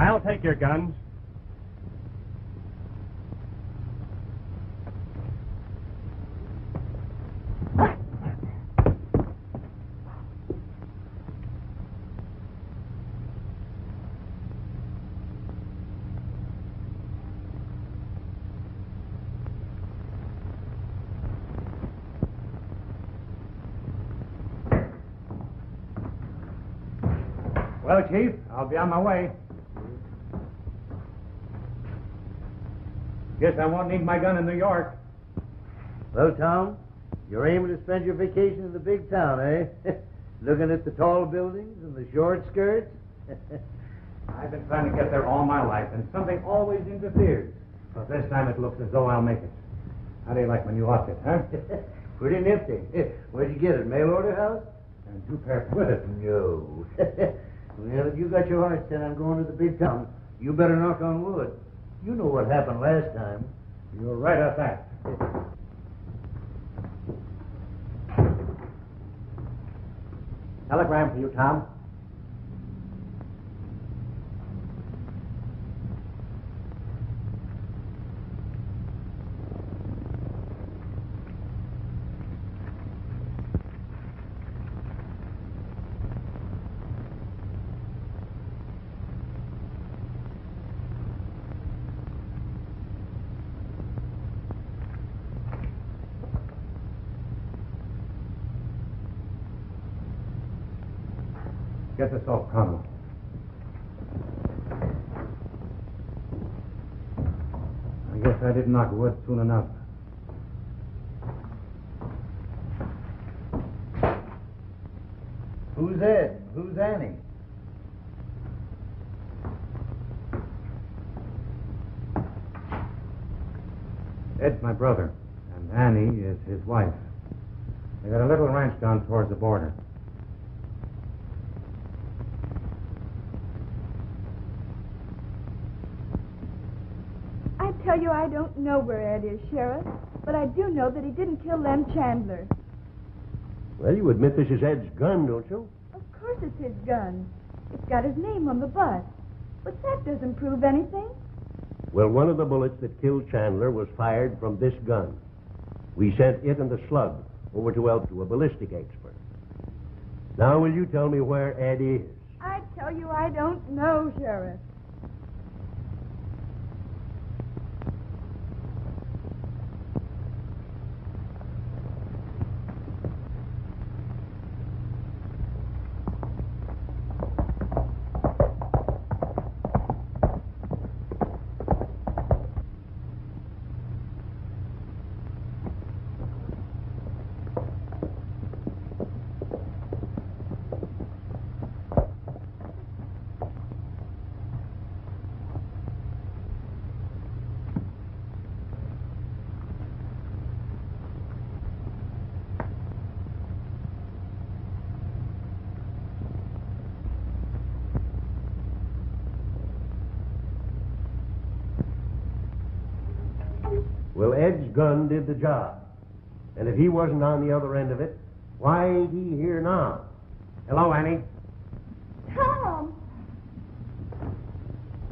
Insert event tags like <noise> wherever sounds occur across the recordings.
I'll take your guns. Well, Chief, I'll be on my way. Guess I won't need my gun in New York. Well, Tom, you're aiming to spend your vacation in the big town, eh? <laughs> Looking at the tall buildings and the short skirts? <laughs> I've been trying to get there all my life, and something always interferes. But this time it looks as though I'll make it. How do you like my new outfit, huh? <laughs> Pretty nifty. Where'd you get it? Mail order house? And two pairs with it. No. well, if you got your heart set on going to the big town, you better knock on wood. You know what happened last time. You're right at that. Telegram for you, Tom. Get this off, Colonel. I guess I didn't knock wood soon enough. Who's Ed? Who's Annie? Ed's my brother, and Annie is his wife. They got a little ranch down towards the border. I tell you, I don't know where Ed is, Sheriff, but I do know that he didn't kill Lem Chandler. Well, you admit this is Ed's gun, don't you? Of course it's his gun. It's got his name on the butt. But that doesn't prove anything. Well, one of the bullets that killed Chandler was fired from this gun. We sent it and the slug over to Elk to a ballistic expert. Now, will you tell me where Ed is? I tell you, I don't know, Sheriff. Well, Ed's gun did the job. And if he wasn't on the other end of it, why ain't he here now? Hello, Annie. Tom!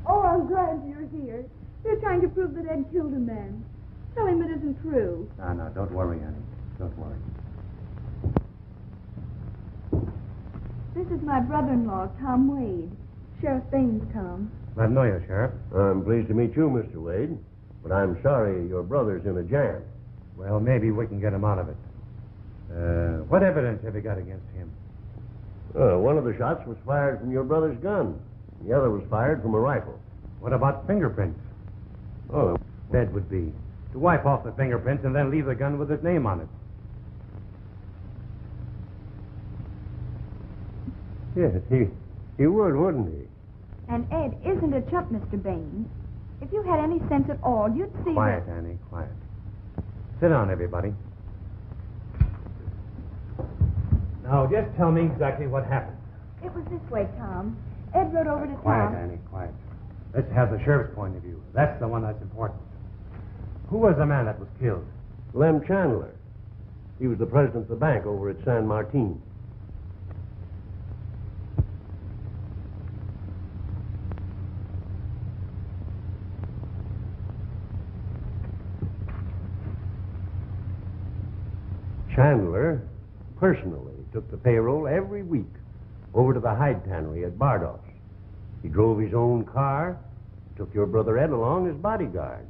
Oh, I'm glad you're here. They're trying to prove that Ed killed a man. Tell him it isn't true. No, no, don't worry, Annie. Don't worry. This is my brother-in-law, Tom Wade. Sheriff Baines, Tom. Glad to know you, Sheriff. I'm pleased to meet you, Mr. Wade. But I'm sorry your brother's in a jam. Well, maybe we can get him out of it. Uh, what evidence have you got against him? Uh, one of the shots was fired from your brother's gun. The other was fired from a rifle. What about fingerprints? Oh, Bed would be to wipe off the fingerprints and then leave the gun with his name on it. yes, he, he would, wouldn't he? And Ed isn't a chump, Mr. Baines. If you had any sense at all, you'd see Quiet, that... Annie, quiet. Sit down, everybody. Now, just tell me exactly what happened. It was this way, Tom. Ed rode over to Quiet, Tom. Annie, quiet. Let's have the sheriff's point of view. That's the one that's important. Who was the man that was killed? Lem Chandler. He was the president of the bank over at San Martin. Chandler personally took the payroll every week over to the hide tannery at Bardos. He drove his own car, took your brother Ed along as bodyguard.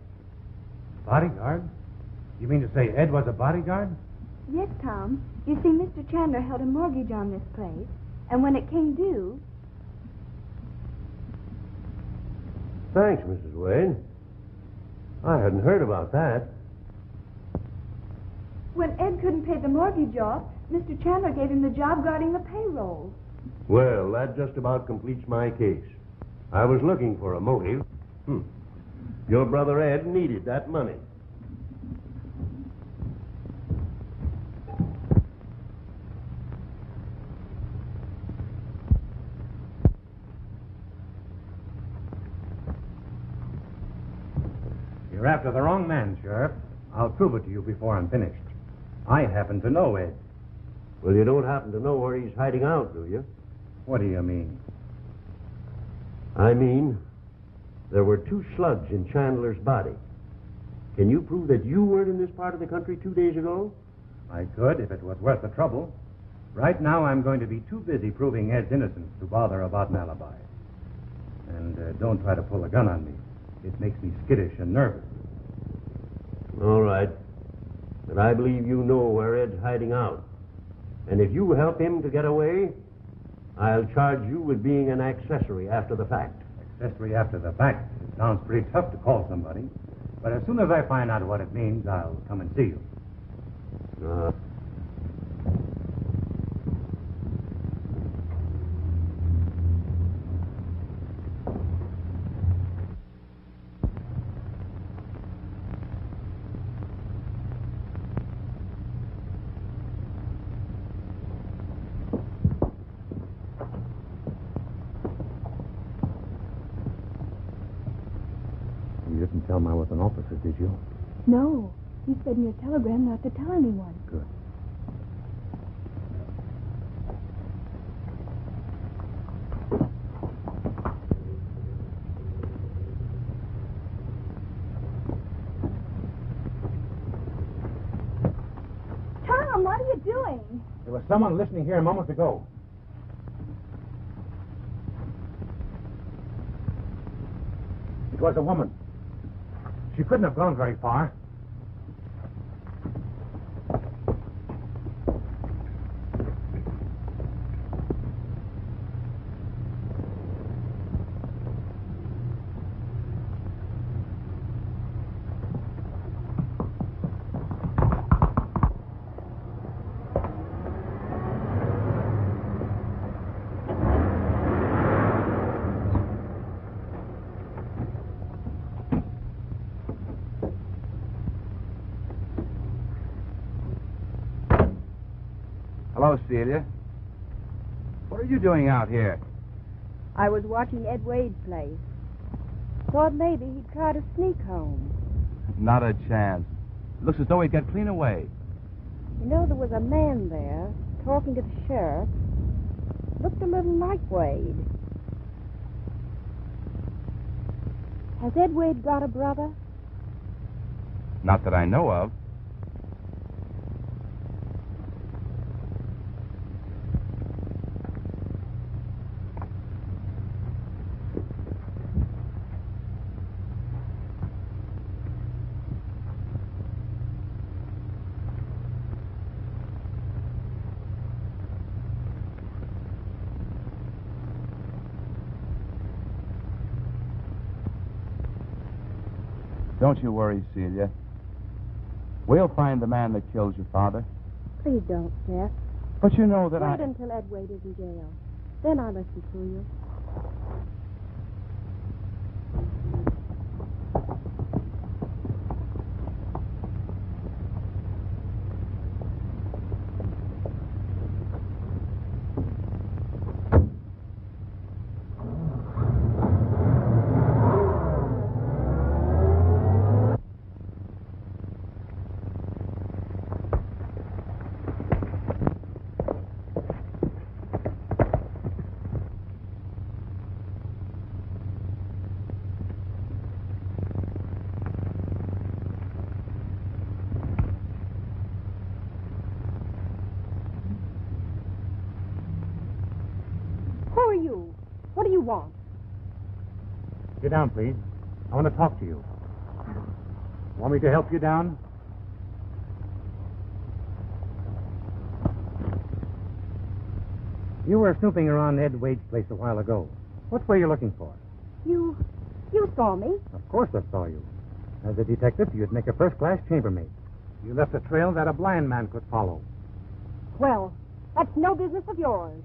Bodyguard? You mean to say Ed was a bodyguard? Yes, Tom. You see, Mr. Chandler held a mortgage on this place, and when it came due, Thanks, Mrs. Wade. I hadn't heard about that. When Ed couldn't pay the mortgage off, Mr. Chandler gave him the job guarding the payroll. Well, that just about completes my case. I was looking for a motive. Hmm. Your brother Ed needed that money. You're after the wrong man, Sheriff. I'll prove it to you before I'm finished. I happen to know Ed. Well, you don't happen to know where he's hiding out, do you? What do you mean? I mean, there were two slugs in Chandler's body. Can you prove that you weren't in this part of the country two days ago? I could if it was worth the trouble. Right now, I'm going to be too busy proving Ed's innocence to bother about an alibi. And uh, don't try to pull a gun on me. It makes me skittish and nervous. All right. But I believe you know where Ed's hiding out. And if you help him to get away, I'll charge you with being an accessory after the fact. Accessory after the fact. It sounds pretty tough to call somebody. But as soon as I find out what it means, I'll come and see you. Uh, You didn't tell me I was an officer, did you? No, he said in your telegram not to tell anyone. Good. Tom, what are you doing? There was someone listening here a moment ago. It was a woman. She couldn't have gone very far. Hello, Celia. What are you doing out here? I was watching Ed Wade's play. Thought maybe he'd try to sneak home. Not a chance. Looks as though he'd got clean away. You know, there was a man there talking to the sheriff. Looked a little like Wade. Has Ed Wade got a brother? Not that I know of. Don't you worry, Celia. We'll find the man that killed your father. Please don't, Jeff. But you know that Wait I. Wait until Ed Wade is in jail. Then I'll listen to you? Want? Sit down, please. I want to talk to you. Want me to help you down? You were snooping around Ed Wade's place a while ago. What were you looking for? You. You saw me. Of course I saw you. As a detective, you'd make a first-class chambermaid. You left a trail that a blind man could follow. Well, that's no business of yours.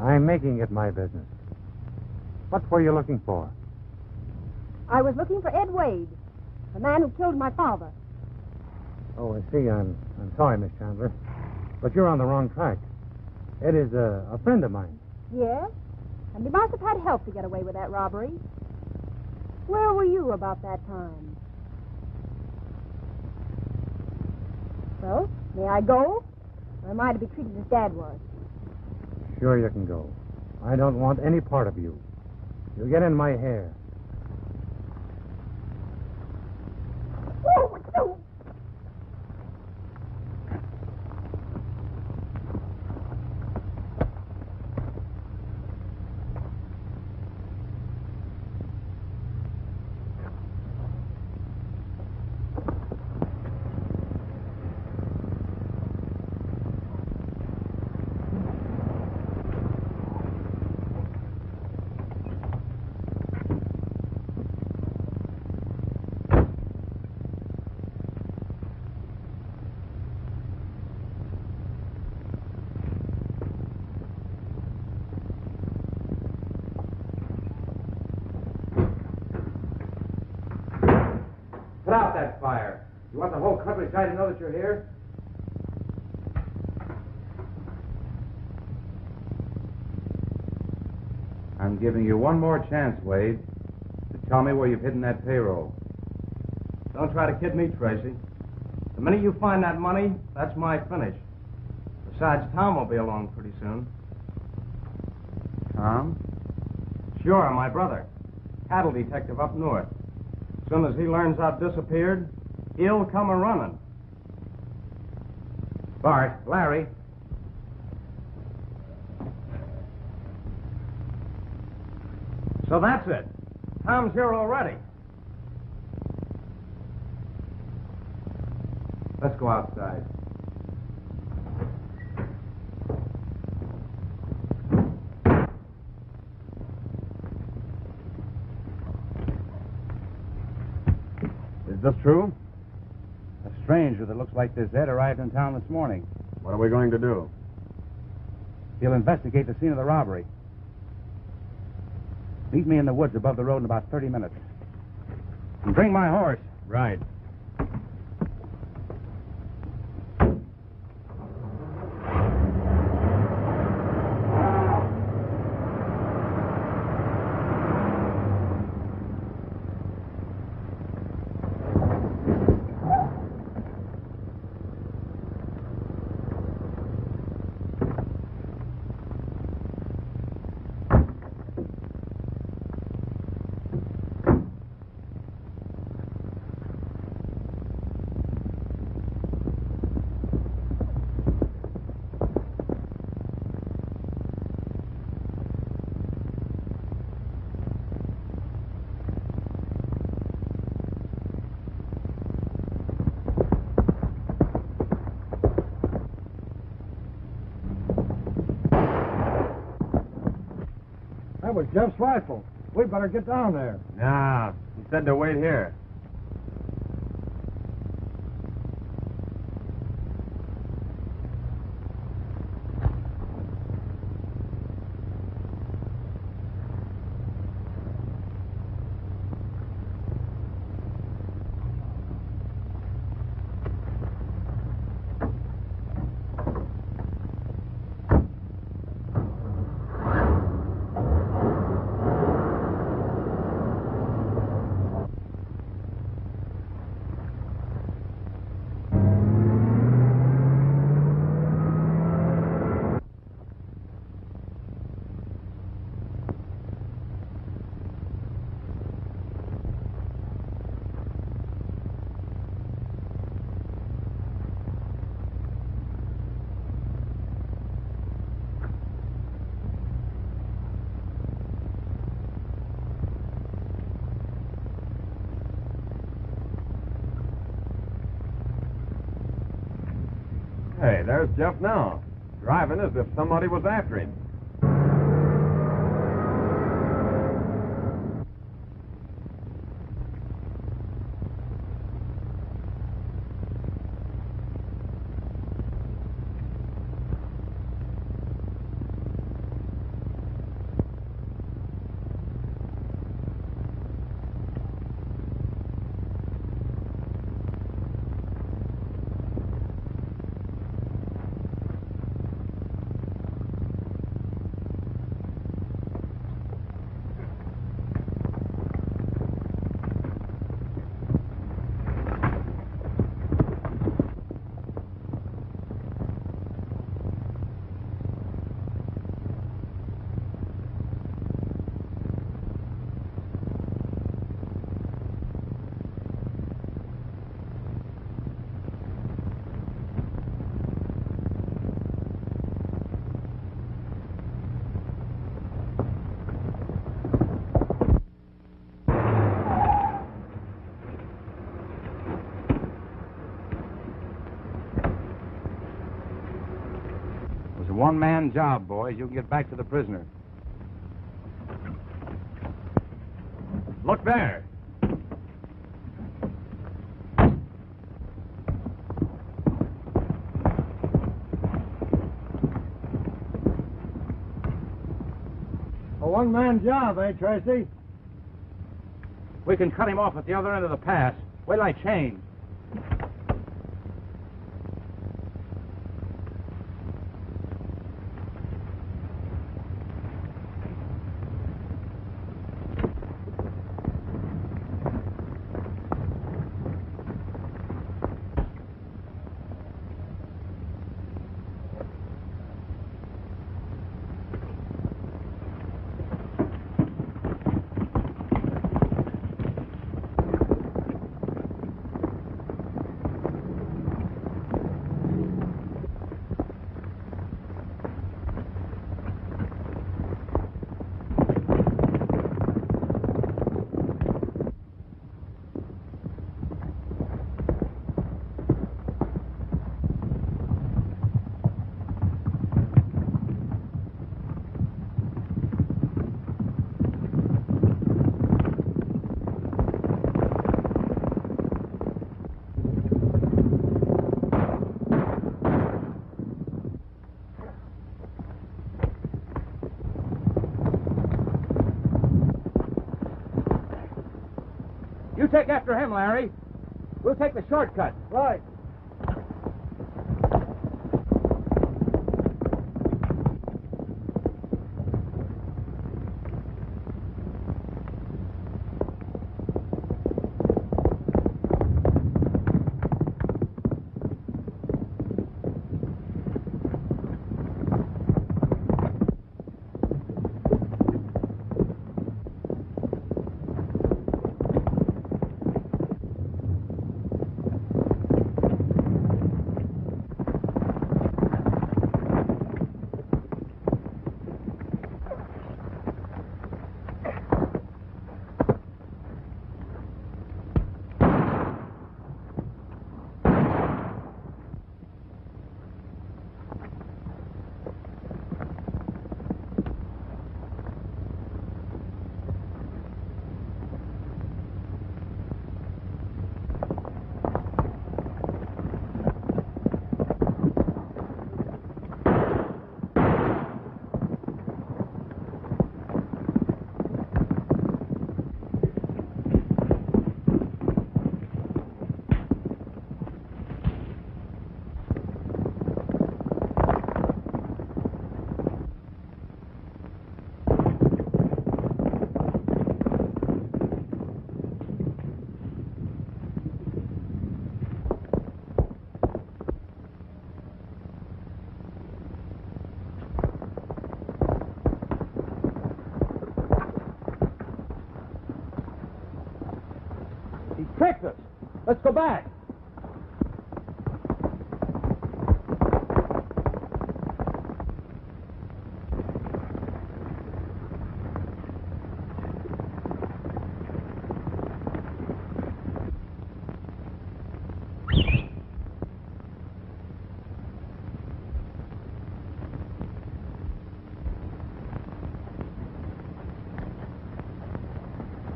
I'm making it my business. What were you looking for? I was looking for Ed Wade, the man who killed my father. Oh, I see. I'm, I'm sorry, Miss Chandler. But you're on the wrong track. Ed is a, a friend of mine. Yes? And he must have had help to get away with that robbery. Where were you about that time? Well, may I go? Or am I to be treated as Dad was? Sure, you can go. I don't want any part of you. You get in my hair. Oh, out that fire. The whole to know that you're here? I'm giving you one more chance, Wade, to tell me where you've hidden that payroll. Don't try to kid me, Tracy. The minute you find that money, that's my finish. Besides, Tom will be along pretty soon. Tom? Sure, my brother. Cattle detective up north. As soon as he learns I've disappeared, he'll come a running. Bart, Larry. So that's it. Tom's here already. Let's go outside. Is this true? A stranger that looks like this Ed arrived in town this morning. What are we going to do? He'll investigate the scene of the robbery. Meet me in the woods above the road in about 30 minutes. And bring my horse. Right. That was Jeff's rifle. We better get down there. Nah, he said to wait here. Hey, there's Jeff now, driving as if somebody was after him. It was a one-man job, boys. You can get back to the prisoner. Look there. A one-man job, eh, Tracy? We can cut him off at the other end of the pass. Wait till I change. After him, Larry. We'll take the shortcut. Right. Let's go back.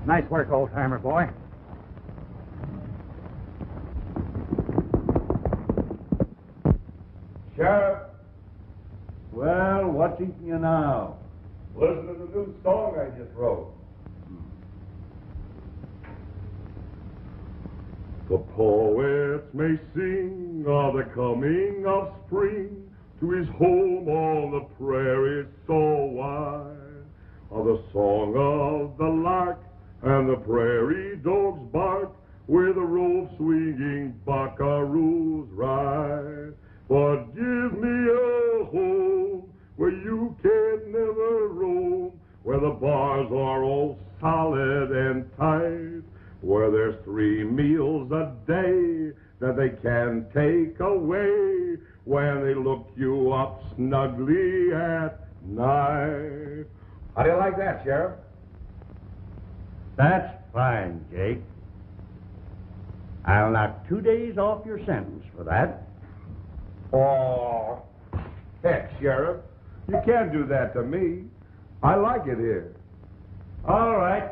Nice work, old timer boy. What's eating you now? Listen to the new song I just wrote. The poets may sing of the coming of spring to his home on the prairie so wide, of the song of the lark and the prairie dog's bark, where the rope swinging buckaroos ride. But give me a home where you can never roam, where the bars are all solid and tight, where there's three meals a day that they can take away when they look you up snugly at night. How do you like that, Sheriff? That's fine, Jake. I'll knock two days off your sentence for that. Oh, heck, Sheriff. You can't do that to me. I like it here. All right,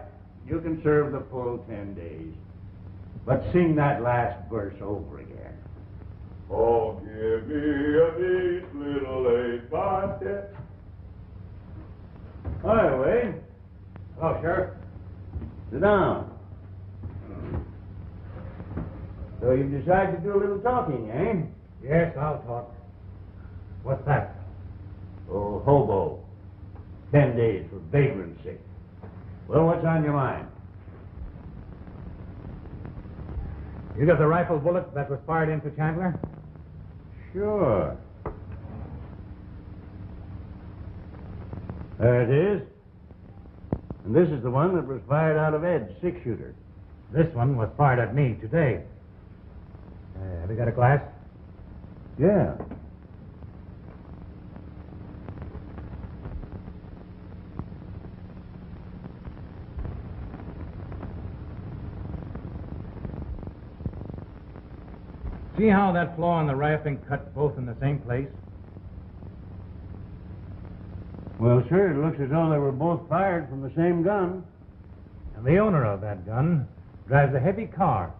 you can serve the full ten days. But sing that last verse over again. Oh, give me a neat little eight ten. Hi, Wade. Hello, Sheriff. Sit down. So you've decided to do a little talking, eh? Yes, I'll talk. What's that? Oh, hobo. Ten days for vagrancy. Well, what's on your mind? You got the rifle bullet that was fired into Chandler? Sure. There it is. And this is the one that was fired out of Ed's six shooter. This one was fired at me today. Uh, have you got a glass? Yeah. See how that flaw in the rifling cut both in the same place? Well, sure, it looks as though they were both fired from the same gun. And the owner of that gun drives a heavy car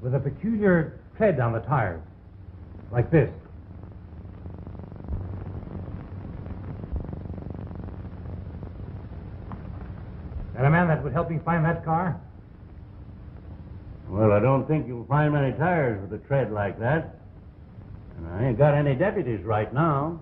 with a peculiar tread on the tires, like this. Got a man that would help me find that car? Well, I don't think you'll find many tires with a tread like that. And I ain't got any deputies right now.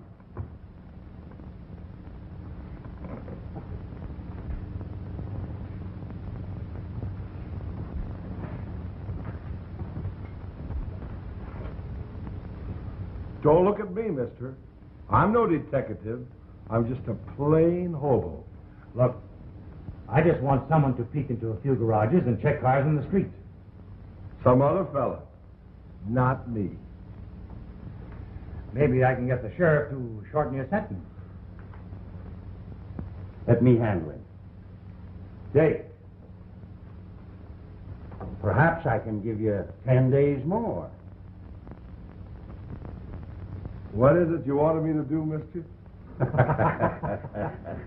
Don't look at me, mister. I'm no detective. I'm just a plain hobo. Look, I just want someone to peek into a few garages and check cars in the streets. Some other fella. Not me. Maybe I can get the sheriff to shorten your sentence. Let me handle it. Jake. Perhaps I can give you ten days more. What is it you wanted me to do, mister? <laughs>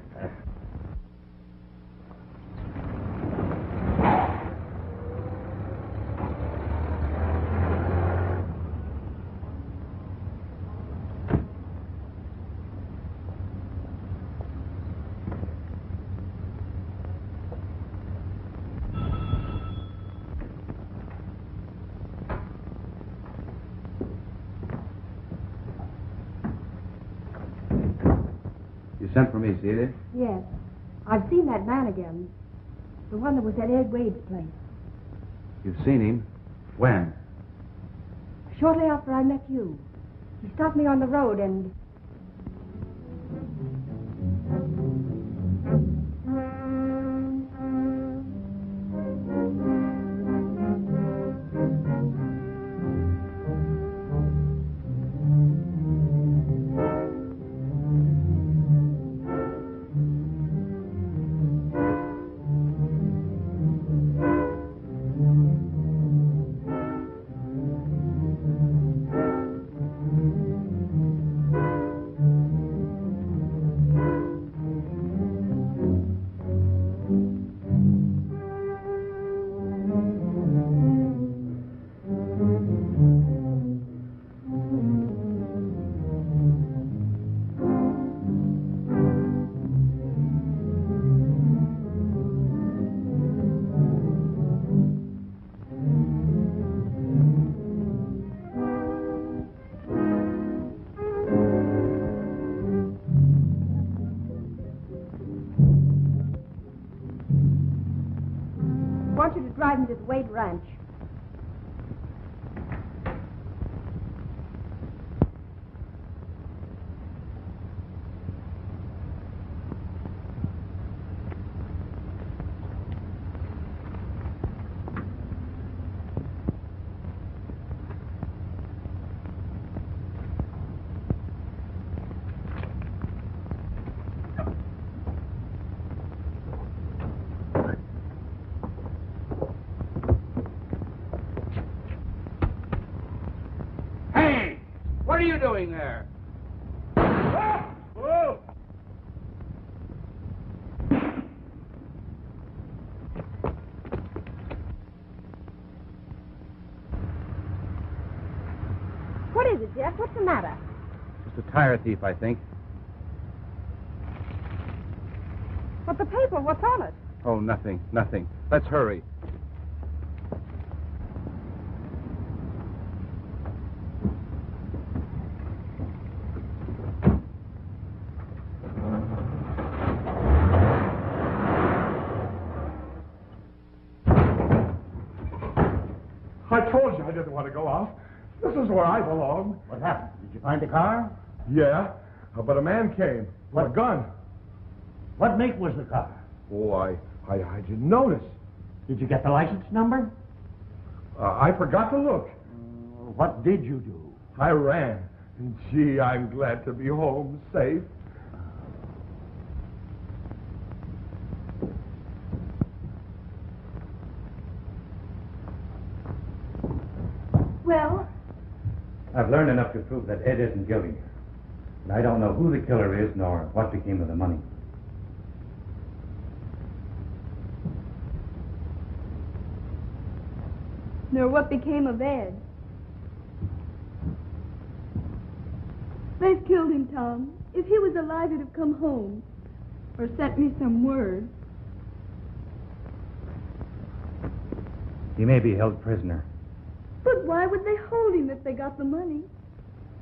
You sent for me, Celia? Yes. I've seen that man again. The one that was at Ed Wade's place. You've seen him? When? Shortly after I met you. He stopped me on the road and. Doing there? Whoa! What is it, Jeff? What's the matter? Just a tire thief, I think. But the paper, what's on it? Oh, nothing, nothing. Let's hurry. I told you I didn't want to go out. This is where I belong. What happened? Did you find the car? Yeah, uh, but a man came with a gun. What make was the car? Oh, I, I, I didn't notice. Did you get the license number? Uh, I forgot to look. Uh, what did you do? I ran. And gee, I'm glad to be home safe. Well, I've learned enough to prove that Ed isn't guilty. And I don't know who the killer is nor what became of the money. nor what became of Ed. They've killed him, Tom. If he was alive, he'd have come home. Or sent me some word. He may be held prisoner. But why would they hold him if they got the money?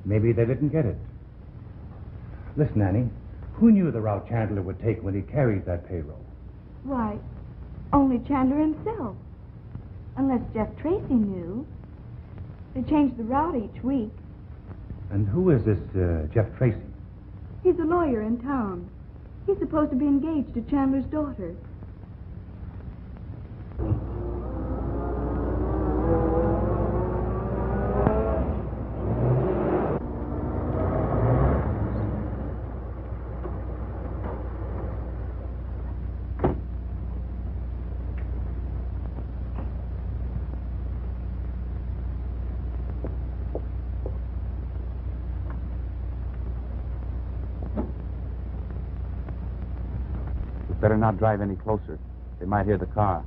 Maybe they didn't get it. Listen, Annie, who knew the route Chandler would take when he carried that payroll? Why, only Chandler himself. Unless Jeff Tracy knew. They changed the route each week. And who is this uh, Jeff Tracy? He's a lawyer in town. He's supposed to be engaged to Chandler's daughter. Better not drive any closer. They might hear the car.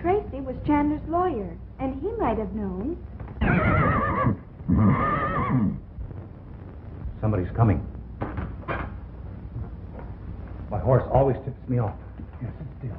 Tracy was Chandler's lawyer, and he might have known. <coughs> Somebody's coming. My horse always tips me off. Yes, sit still.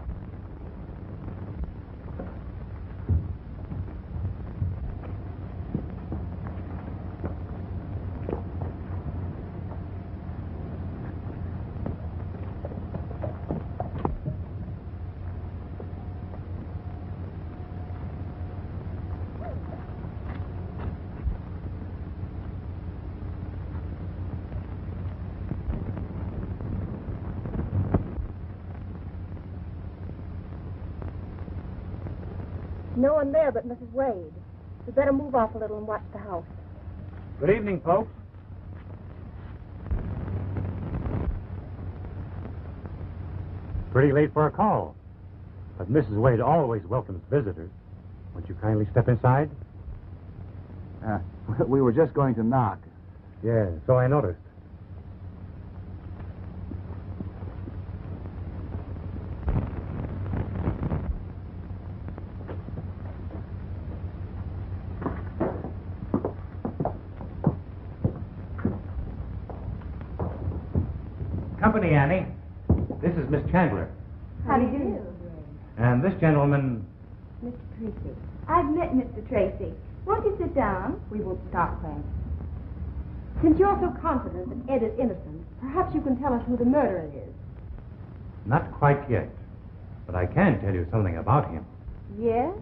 No one there but Mrs. Wade. We better move off a little and watch the house. Good evening, folks. Pretty late for a call. But Mrs. Wade always welcomes visitors. Won't you kindly step inside? Uh, <laughs> we were just going to knock. Yeah, so I noticed. Company, Annie. This is Miss Chandler. How do you do? And this gentleman. Mr. Tracy. I've Mr. Tracy. Won't you sit down? We won't stop, thanks. Since you're so confident that Ed is innocent, perhaps you can tell us who the murderer is. Not quite yet. But I can tell you something about him. Yes?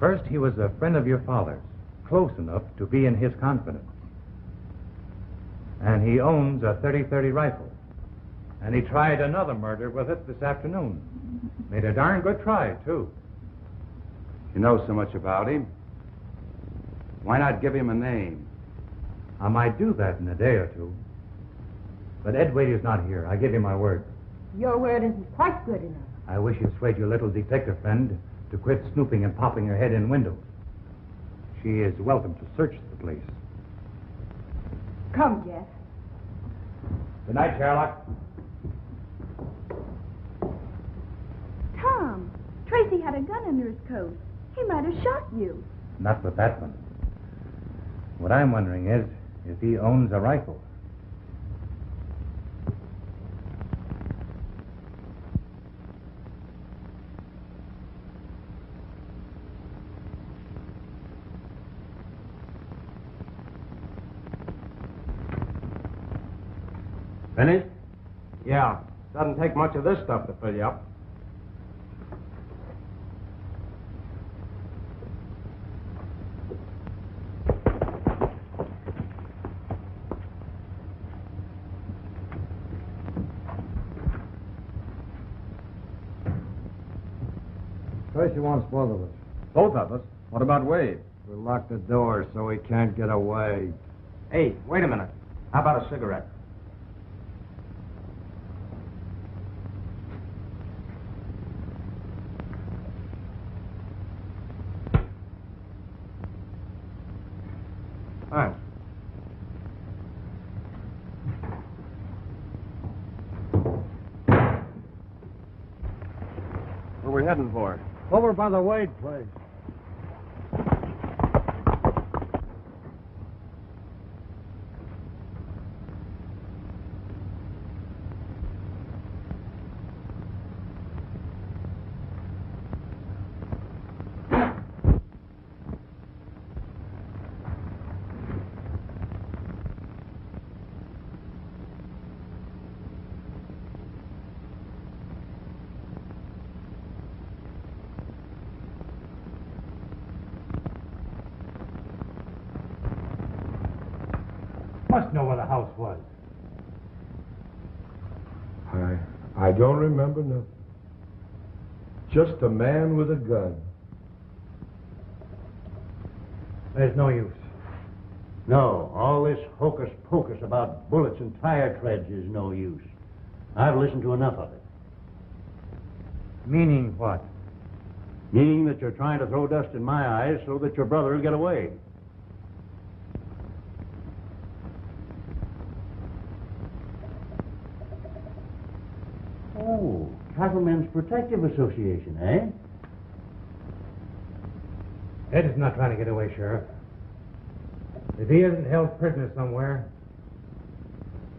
First, he was a friend of your father's, close enough to be in his confidence. And he owns a 30-30 rifle. And he tried another murder with it this afternoon. Made a darn good try, too. You know so much about him. Why not give him a name? I might do that in a day or two. But Ed Wade is not here. I give you my word. Your word isn't quite good enough. I wish you'd persuade your little detective friend to quit snooping and popping her head in windows. She is welcome to search the place. Come, Jeff. Good night, Sherlock. Tom, Tracy had a gun under his coat. He might have shot you. Not with that one. What I'm wondering is if he owns a rifle. Finished? Yeah. Doesn't take much of this stuff to fill you up. Tracy wants both of us. Both of us? What about Wade? We locked the door so he can't get away. Hey, wait a minute. How about a cigarette? Thanks. Where we heading for? Over by the Wade place. Must know where the house was. I I don't remember nothing. Just a man with a gun. There's no use. No, all this hocus pocus about bullets and tire treads is no use. I've listened to enough of it. Meaning what? Meaning that you're trying to throw dust in my eyes so that your brother will get away. Oh, Cattlemen's Protective Association, eh? Ed is not trying to get away, Sheriff. If he isn't held prisoner somewhere,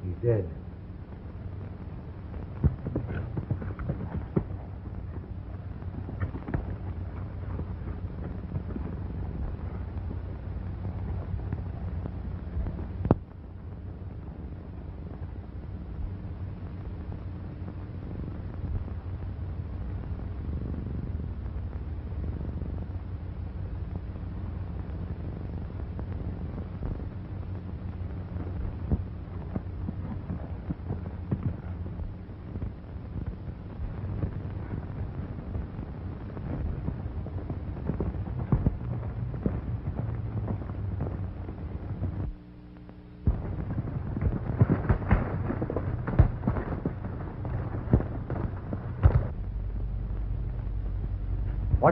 he's dead.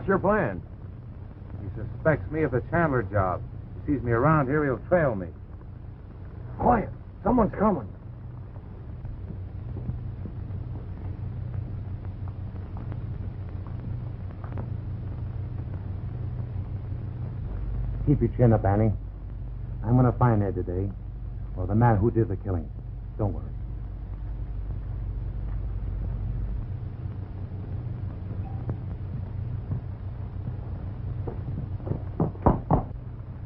What's your plan? He suspects me of the Chandler job. He sees me around here, he'll trail me. Quiet. Someone's coming. Keep your chin up, Annie. I'm going to find Ed today, or the man who did the killing. Don't worry.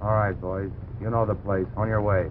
All right, boys. You know the place. On your way.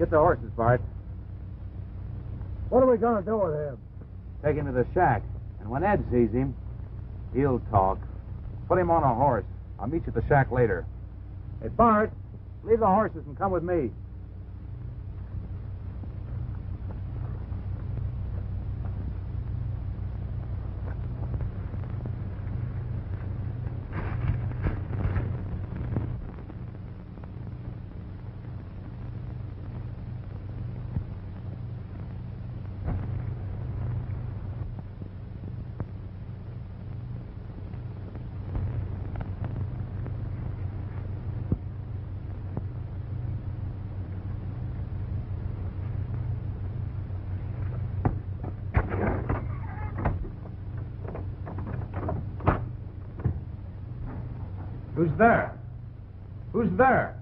Get the horses, Bart. What are we going to do with him? Take him to the shack. And when Ed sees him, he'll talk. Put him on a horse. I'll meet you at the shack later. Hey, Bart, leave the horses and come with me. Who's there? Who's there?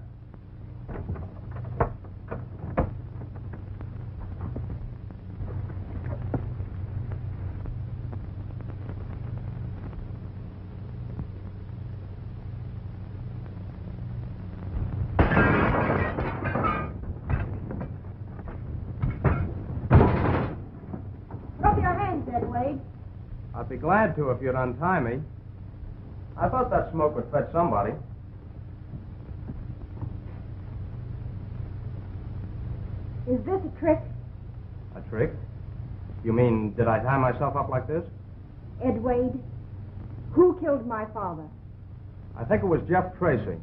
Your hands. I'd be glad to if you'd untie me. I thought that smoke would fetch somebody. Is this a trick? A trick? You mean, did I tie myself up like this? Ed Wade, who killed my father? I think it was Jeff Tracy.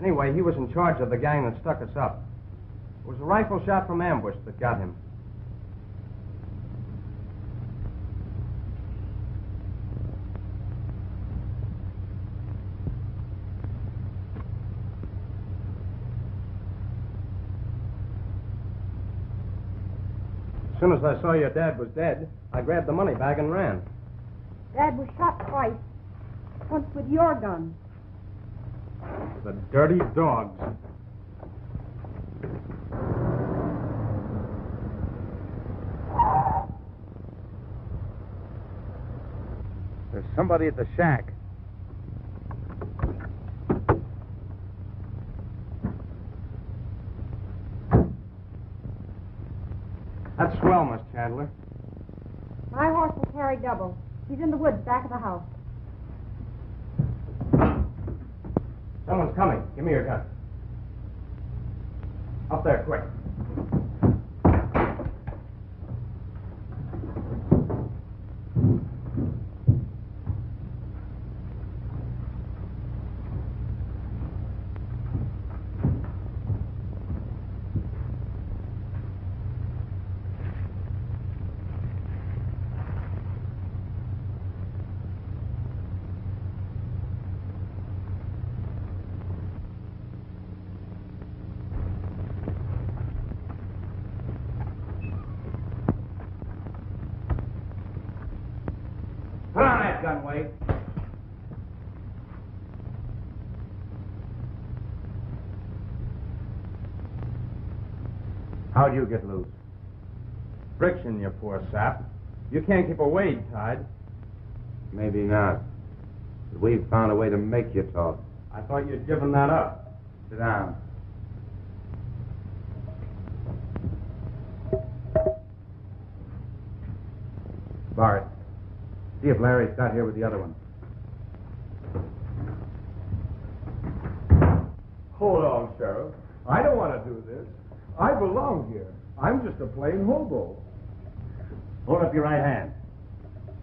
Anyway, he was in charge of the gang that stuck us up. It was a rifle shot from ambush that got him. As soon as I saw your dad was dead, I grabbed the money bag and ran. Dad was shot twice. Once with your gun. The dirty dogs. There's somebody at the shack. That's swell, Miss Chandler. My horse will carry double. He's in the woods back of the house. Someone's coming. Give me your gun. Up there, quick. Put on that gun, Wade. How'd you get loose? Friction, you poor sap. You can't keep a Wade tied. Maybe not. But we've found a way to make you talk. I thought you'd given that up. Sit down. See if Larry's got here with the other one. Hold on, Sheriff. I don't want to do this. I belong here. I'm just a plain hobo. Hold up your right hand.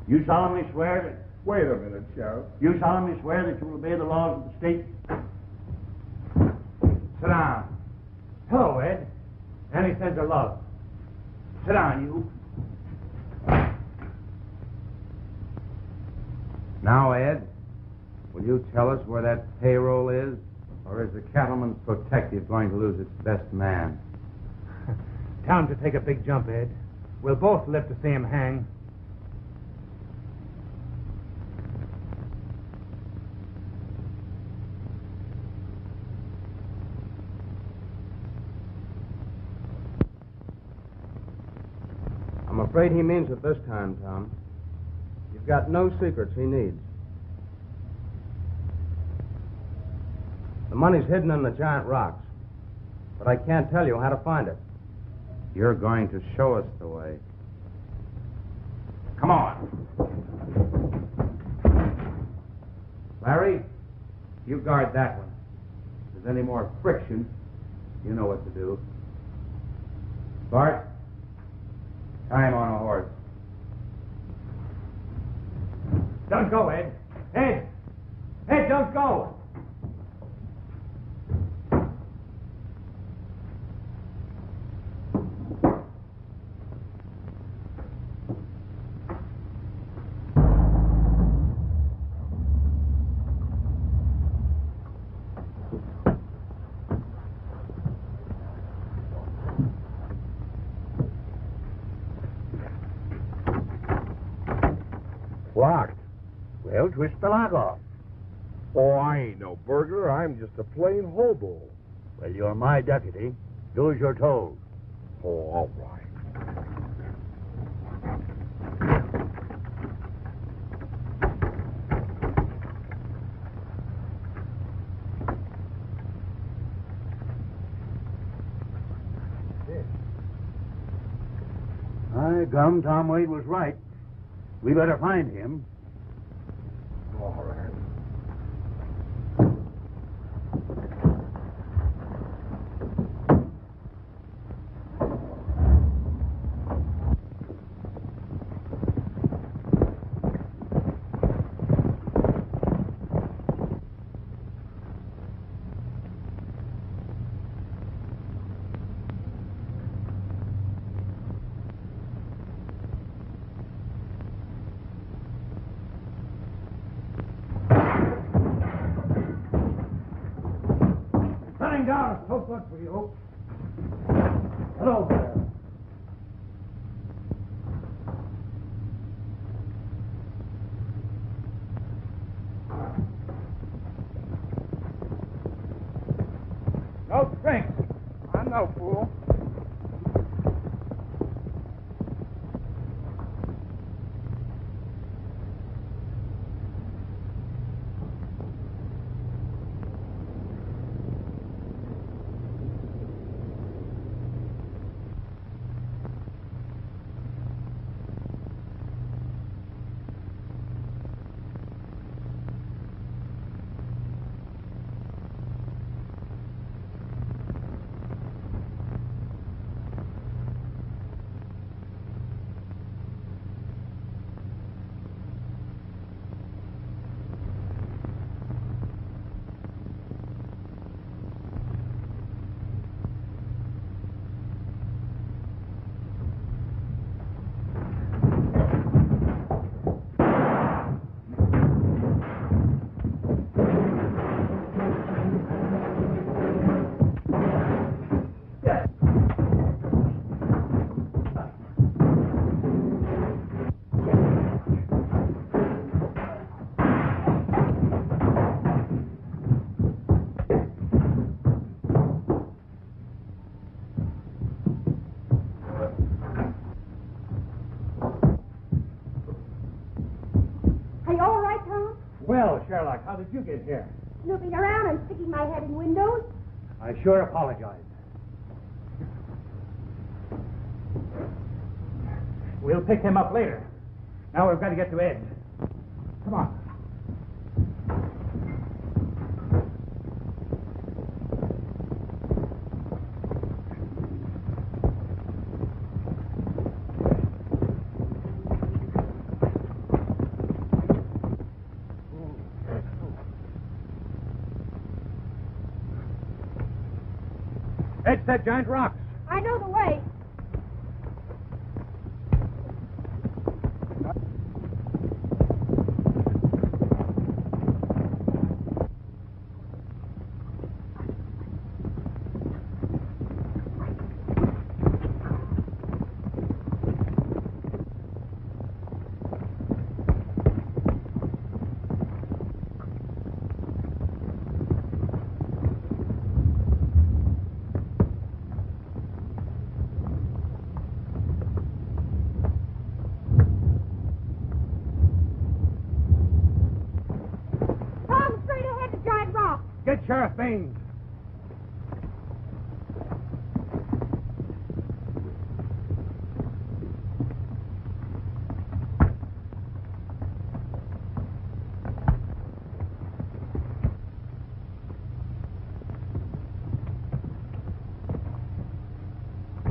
You solemnly swear that Wait a minute, Sheriff. you solemnly swear that you will obey the laws of the state. Sit down. Hello, Ed. Any sense of love? Sit down, you. Now, Ed, will you tell us where that payroll is? Or is the Cattleman's Protective going to lose its best man? <laughs> Time to take a big jump, Ed. We'll both live to see him hang. I'm afraid he means it this time, Tom. You've got no secrets he needs. The money's hidden in the giant rocks, but I can't tell you how to find it. You're going to show us the way. Come on. Larry, you guard that one. If there's any more friction, you know what to do. Bart, tie him on a horse. Don't go, Ed. Ed! Ed, don't go! Locked. Well, twist the lock off. Oh, I ain't no burglar. I'm just a plain hobo. Well, you're my deputy. Do as you're told. Oh, all right. Gum, Tom Wade was right. We better find him. All right. Down is so good for you. Hello there. No drinks. I'm no fool. Are you all right, Tom? Well, Sherlock, how did you get here? Snooping around and sticking my head in windows? I sure apologize. We'll pick him up later. Now we've got to get to Ed. Come on. That giant rock. I know the way. Tom, straight ahead to Giant Rock. Get Sheriff Baines.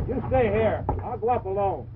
You stay here. I'll go up alone.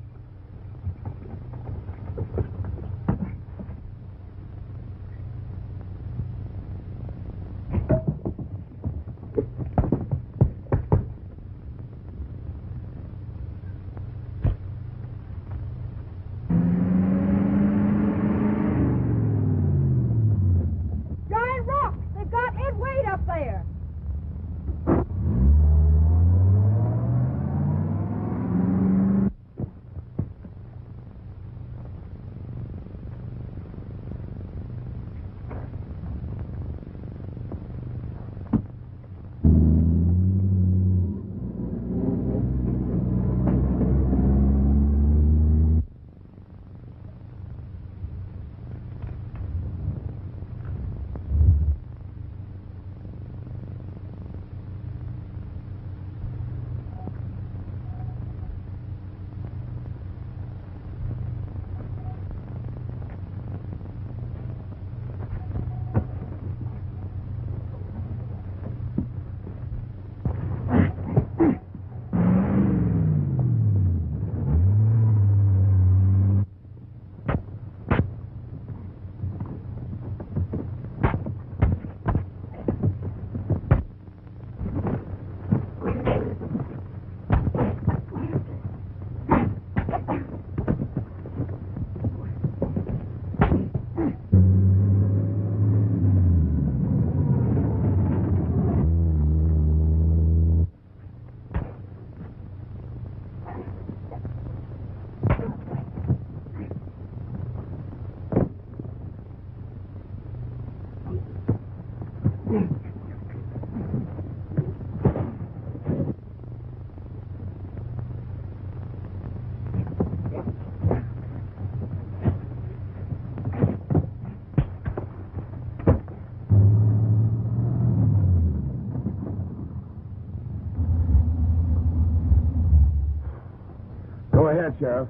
Ahead, Sheriff.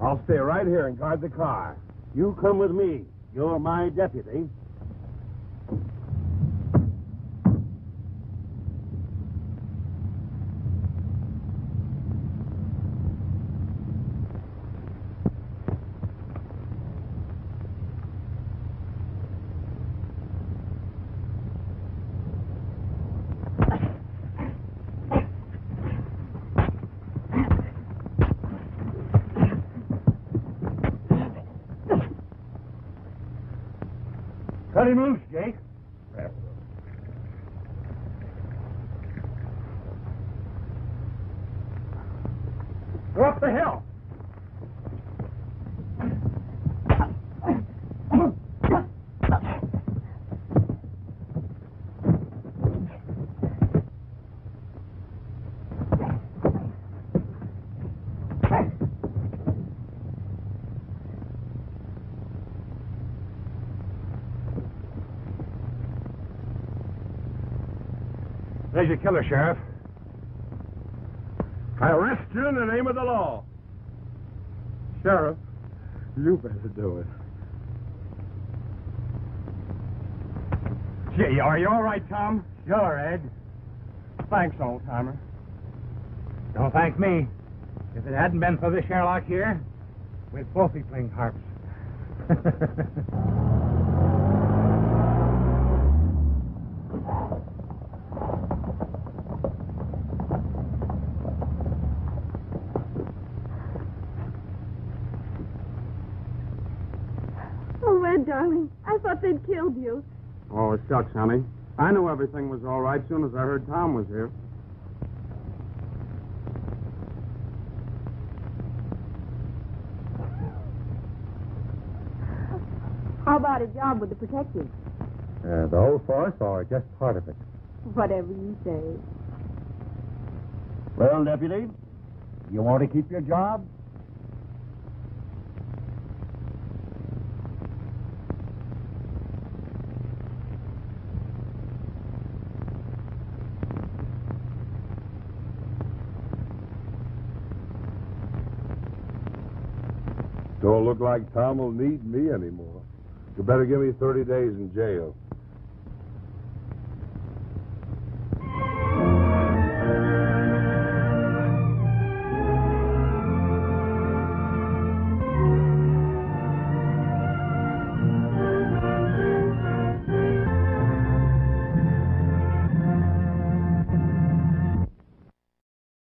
I'll stay right here and guard the car. You come with me. You're my deputy. Cut him loose, Jake. Go up the hill. There's your killer, Sheriff. I arrest you in the name of the law. Sheriff, you better do it. Gee, are you all right, Tom? Sure, Ed. Thanks, old timer. Don't thank me. If it hadn't been for this Sherlock here, we'd both be playing harps. <laughs> Oh, Ed, darling, I thought they'd killed you. Oh, shucks, honey. I knew everything was all right soon as I heard Tom was here. How about a job with the protective? Uh, the whole force or just part of it? Whatever you say. Well, deputy, you want to keep your job? Don't look like Tom will need me anymore. You better give me 30 days in jail.